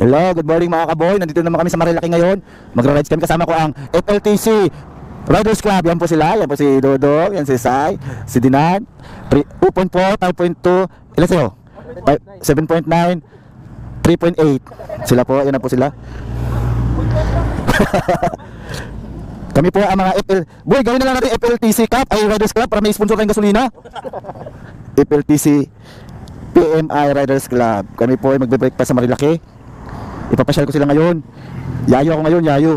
Hello, good morning mga kaboy. Nandito naman kami sa Marilaki ngayon. Magra-rides kami kasama ko ang FLTC Riders Club. Yan po sila. Yan po si Dodong, yan si Sai, si Dinan. 2.4, 5.2, ilan sa'yo? Five- 7.9, 3.8. Sila po, yan na po sila. kami po ang mga FL... Boy, gawin na lang natin FLTC Cup ay Riders Club para may sponsor tayong gasolina. FLTC PMI Riders Club. Kami po ay magbe-break pa sa Marilaki. Ipapasyal ko sila ngayon. Yayo ako ngayon, yayo.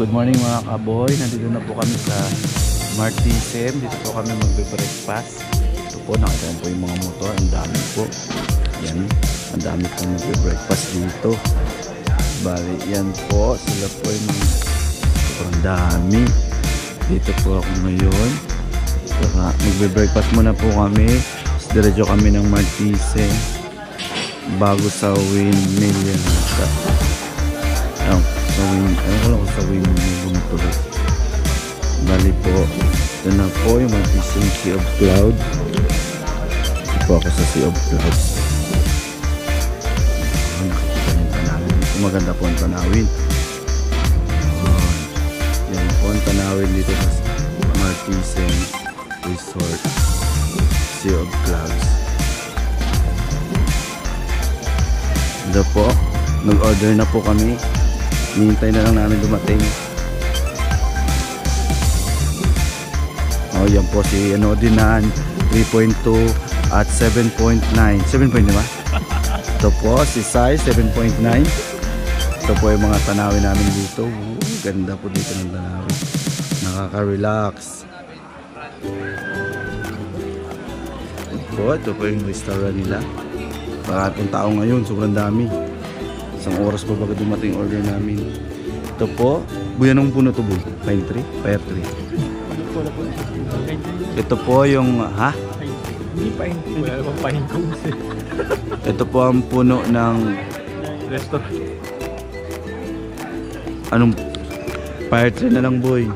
Good morning mga kaboy. Nandito na po kami sa Martisem. Dito po kami magbe-breakfast. Ito po, nakita po yung mga motor. Ang dami po. Yan. Ang dami po magbe-breakfast dito. Bali, yan po. Sila po yung mga sobrang dami. Dito po ako ngayon. Saka magbe-breakfast muna po kami. Diretso kami ng Martisem bago sa windmill yan sa oh, sa wind ano ko lang sa windmill ito na po yung matising Sea of Cloud. Ito ako sa Sea of Ito, maganda po ang tanawin. Yan po ang tanawin dito sa Martisen Resort Sea of Clouds. Ito po, nag-order na po kami. Hinihintay na lang namin dumating. Oh, yan po si ano Dinan 3.2 at 7.9. 7 point, di ba? Ito po si Sai 7.9. Ito po yung mga tanawin namin dito. Ooh, ganda po dito ng tanawin. Nakaka-relax. Po, ito po yung restaurant nila. Maraming tao ngayon, sobrang dami. Isang oras pa bago dumating order namin. Ito po, buyan ng puno to boy. Pine tree? Fire tree. Ito po yung, ha? Hindi pa hindi. Wala namang pahin ko kasi. Ito po ang puno ng, Restaurant. anong, fire tree na lang boy.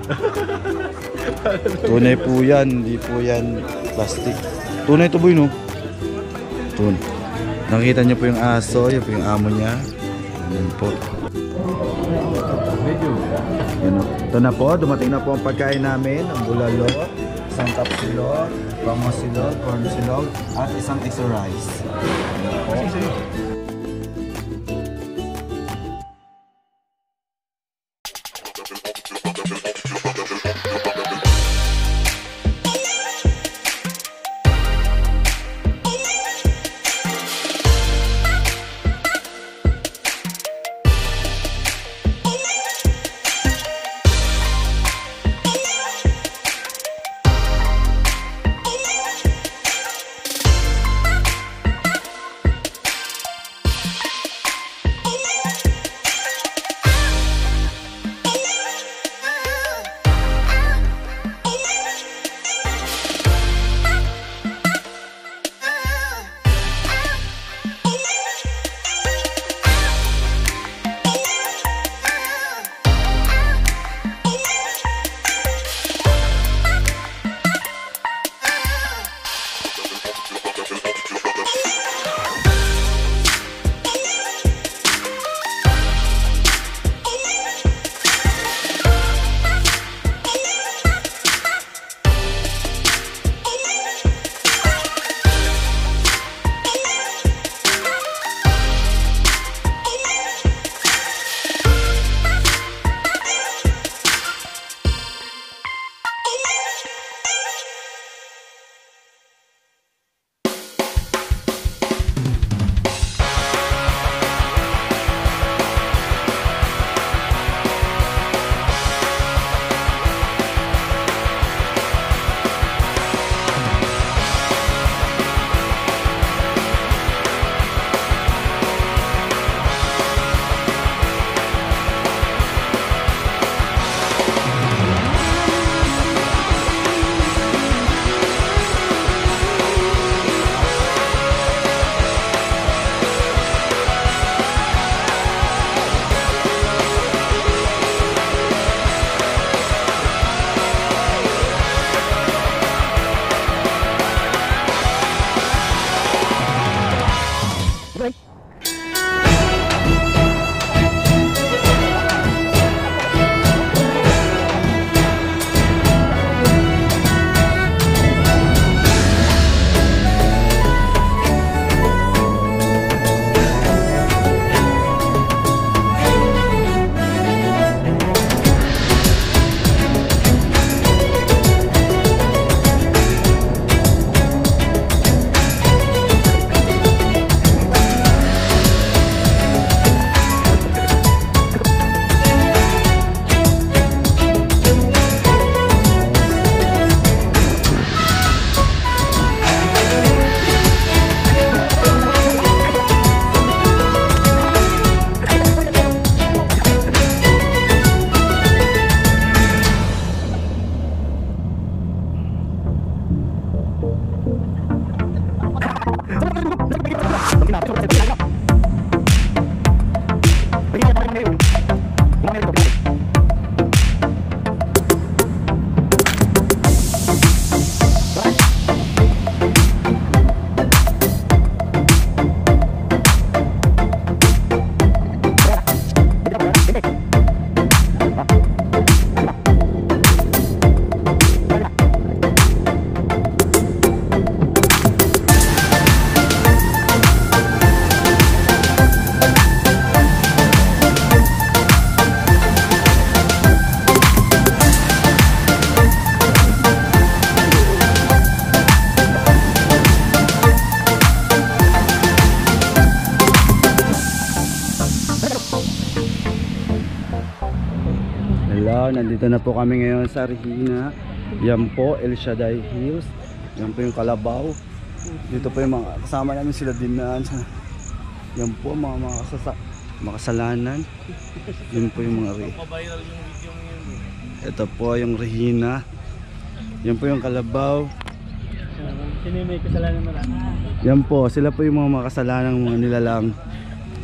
Tunay po yan, hindi po yan plastic. Tunay to boy no? Tunay. Nakita niyo po yung aso, yun po yung amo niya. Yan po. Yan, ito na po, dumating na po ang pagkain namin, ang bulalo, isang tapsilog, pamosilog, corn silog, at isang iso rice. Yan po. Araw, nandito na po kami ngayon sa Regina. Yan po, El Shaddai Hills. Yan po yung Kalabaw. Dito po yung mga kasama namin sila dinaan sa yan po mga mga kasasa, mga kasalanan. Yun po yung mga re. Ito po yung Regina. Yan po yung Kalabaw. Sino yung may kasalanan marami? Yan po, sila po yung mga makasalanan mga nilalang.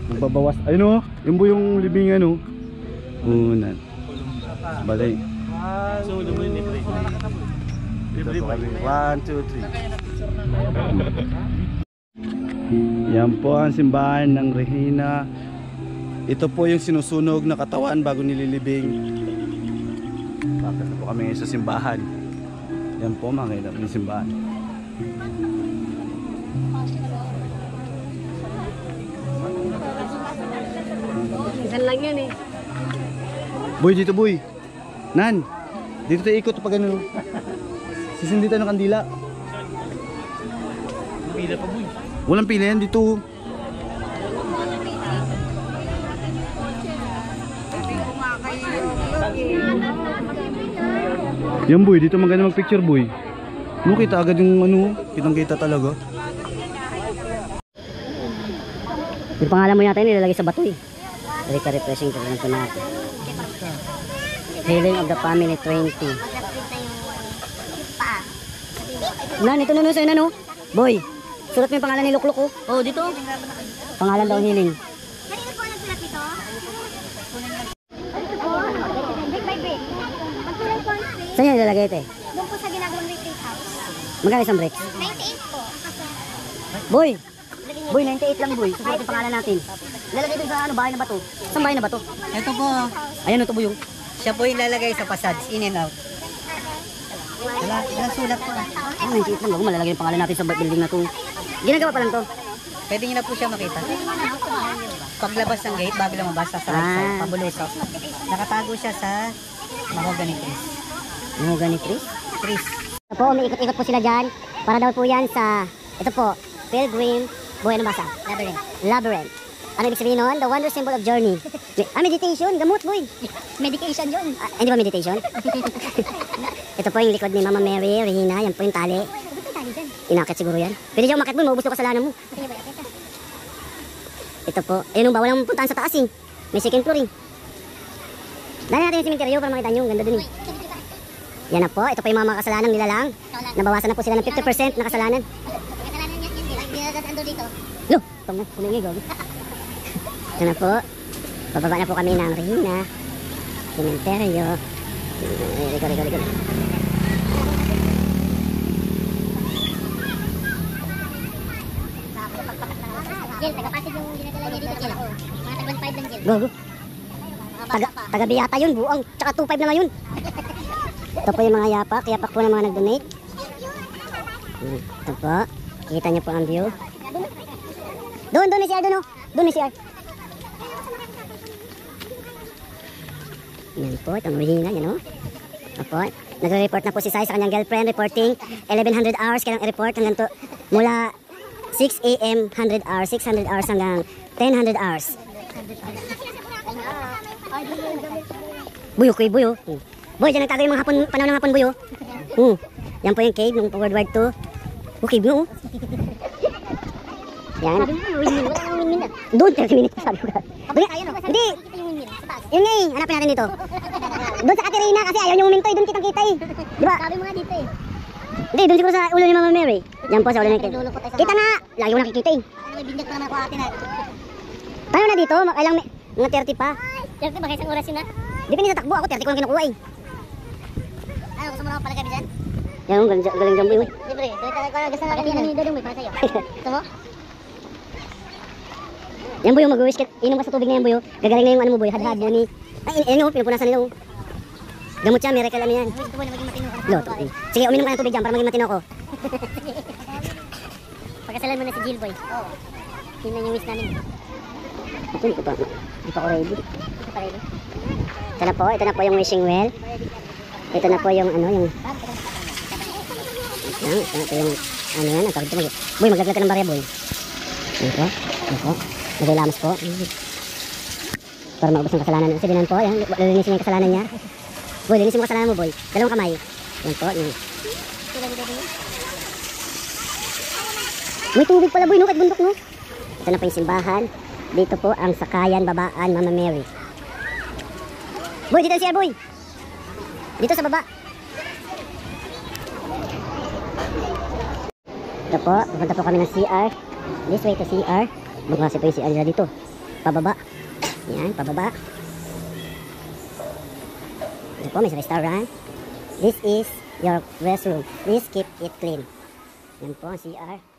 Magbabawas. Ayun o, yun po yung libingan o. Unan. Kami. One, two, three. Yan po ang simbahan ng Regina. Ito po yung sinusunog na katawan bago nililibing. Bakit na po kami sa simbahan. Yan po mga kailan ng simbahan. Minsan lang yan eh. Boy, dito boy. Nan, dito tayo ikot pag ano. Sisindi tayo ng kandila. Pila pa boy. Walang pila yan dito. Yan boy, dito maganda mag-picture boy. Mo kita agad yung ano, kitang kita talaga. Yung pangalan mo yata yun, nilalagay sa bato eh. Very ka-refreshing talaga ito natin. Healing of the Family 20. Nan, ito na no, sa'yo na no. Boy, sulat mo yung pangalan ni Lukluk oh. Oh, dito. Pangalan daw healing. Kanina po nagsulat dito? Saan yan nilalagay ito eh? doon po sa ginagawang retreat house. Magkano isang bricks? 98 po. Boy! Boy, 98 lang boy. Susulat yung pangalan natin. Lalagay ito sa ano, bahay na bato. Saan bahay na bato? Ito po, Ayan, ito po yung. Siya po yung lalagay sa facades, in and out. Wala, wala sulat po. Ah, 98 lang. Bago malalagay yung pangalan natin sa building na to. Ginagawa pa lang to. Pwede niyo na po siya makita. Paglabas ng gate, bago lumabas sa right side, Ah. pabulusok. Nakatago siya sa mahogany trees. Ganit, Chris? Trees. Ito po, umiikot-ikot po sila dyan. Para daw po yan sa, ito po, Pilgrim, buhay ng basa. Labyrinth. Labyrinth. Ano ibig sabihin nun? The wonder symbol of journey. Ah, meditation. Gamot, boy. Medication yun. Ah, hindi ba meditation? ito po yung likod ni Mama Mary, Regina. Yan po yung tali. Inakit siguro yan. Pwede dyan umakit mo, maubos yung kasalanan mo. Ito po. Ayun ba, walang puntahan sa taas eh. May second floor eh. Dali natin yung simenteryo para makita nyo. Ang Ganda dun eh. Yan na po. Ito po yung mga makasalanan nila lang. Nabawasan na po sila ng 50% na kasalanan. Kasalanan niya. Hindi ando dito. Lo! Tungo, kumingi gog. Ito na po. Bababa na po kami ng Regina. Cementerio. Rico, rico, rico. Jill, taga-pasig yung ginadala niya dito, Jill. Mga tag-1.5 lang. Gogo. Mga Taga, bata pa. taga biyata yun, buong. Tsaka 2.5 na ngayon. Ito po yung mga yapak. Yapak po ng mga nag-donate. Hmm, Ito po. Kita niyo po ang view. Doon, doon ni CR, doon oh. Doon ni CR. Yan po, itong Regina, yan oh. Opo. Nagre-report na po si Sai sa kanyang girlfriend reporting 1100 hours kailang i-report hanggang to, mula 6 a.m. 100 hours, 600 hours hanggang 1000 hours. Buyo, kuy, buyo. Hmm. Boy, dyan nagtago yung mga hapon, panahon ng hapon, buyo. Hmm. Yan po yung cave ng World War II. Cave no? Yan. Sabi mo, windmill. Wala nang windmill na. Doon, 30 minutes sabi ko. Doon, Tayo, no? hindi. Yung. Yun nga eh, hanapin natin dito. Doon sa Katerina kasi ayaw niyo umintoy, doon kitang kita eh. Di ba? Sabi mo nga dito eh. Hindi, doon siguro sa ulo ni Mama Mary. Yan po sa ulo ni Ken. Tayo Kita na! Lagi mo nakikita eh. Ano, binyak pa naman ako atin na. Paano na dito? Kailang may, mga 30 pa. Yan, ba, isang oras yun na? Depende sa takbo. Ako 30 ko lang kinukuha eh. Ano, gusto mo naman pala kami dyan? Yan, galing, galing jumbo yun. Libre. Tayo, kung gusto mo dodong may para sa'yo. Gusto mo? Yan boy, mag-wish ka. Inom ka sa tubig na yan boy. oh. Gagaling na yung ano mo boy, hadhad mo ni. Ay, yun yung pinupunasan nila. oh. Gamot siya, miracle ano yan. Gusto mo na maging matino ka. Lo, sige, uminom ka ng tubig dyan para maging matino ko. Pagkasalan mo na si Jill Boy. Oo. Yun lang yung wish namin. Ito, hindi ko pa. Hindi pa ako ready. Ito pa rin. Ito na po, ito na po yung wishing well. Ito na po yung ano, yung... Ito na po yung... Ano yan, ang dito. mag- Boy, maglaglag ka ng barya, boy. Ano po? Po? Naglamas po. Para maubos ng kasalanan. Kasi dinan po, yan, lilinisin niya yung kasalanan niya. Boy, linisin mo kasalanan mo, boy. Dalawang kamay. Yan po, yun. May tubig pala, boy, no? Kahit bundok, no? Ito na po yung simbahan. Dito po ang Sakayan Babaan Mama Mary. Boy, dito siya, boy. Dito sa baba. Ito po, pupunta po kami ng CR. This way to CR. Magkasi po yung CR nila dito. Pababa. Yan, pababa. Ito po, may restaurant. This is your restroom. Please keep it clean. Yan po CR.